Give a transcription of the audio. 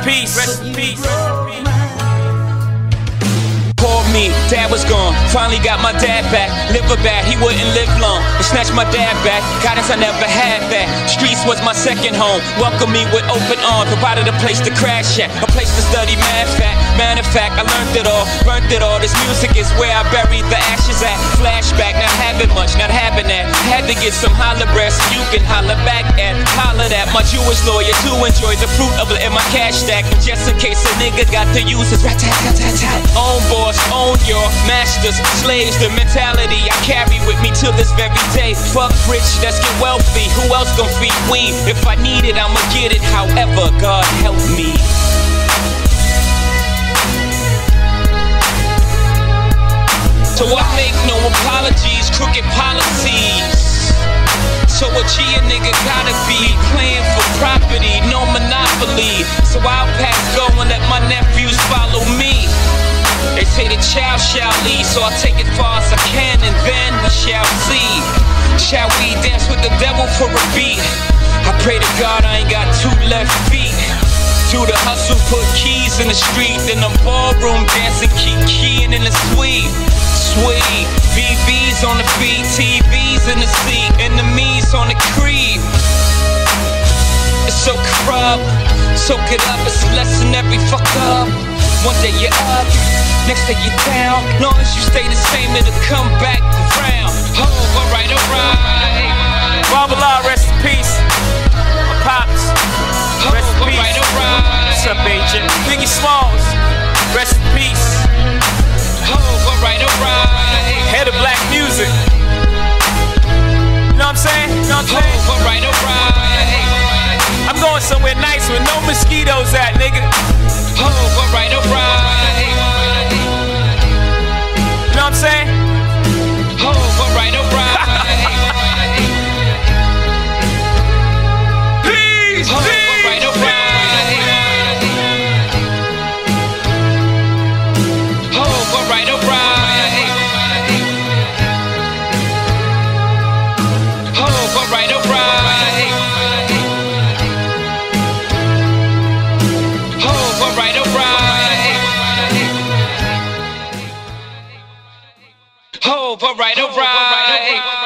Rest in peace. Rest in peace. Poor me, dad was gone. Finally got my dad back. Liver bad, he wouldn't live long. But snatched my dad back. Guidance I never had that. Streets was my second home. Welcomed me with open arms. Provided a place to crash at. A place to study math at. Matter of fact, I learned it all. Learned it all. This music is where I buried the ashes at. Flashback, not having much, not having that. Had to get some holler breath so you can holler back at. Holler that my Jewish lawyer to enjoy the fruit of it in my cash stack. Just in case a nigga got to use his. Own boss, own your masters, slaves. The mentality I carry with me till this very day. Fuck rich, let's get wealthy. Who else gon' feed we? If I need it, I'ma get it. However, God help me. So I make no apologies, crooked policies. So a G a nigga gotta be playing for property, no monopoly. So I'll pass go and let my nephews follow me. They say the child shall lead, so I'll take it far as I can and then we shall see. Shall we dance with the devil for a beat? I pray to God I ain't got two left feet. Do the hustle, put keys in the street, then the ballroom dancing, keep keying in the suite. Sweet, VVs on the feet, TVs in the seat, enemies on the creep. It's so corrupt, soak it up, it's a lesson every fuck up. One day you're up, next day you're down. Long as you stay the same, it'll come back around. Oh, alright, alright. Babala, rest in peace. My pops, rest in peace. What's up, agent? Oh, alright, alright.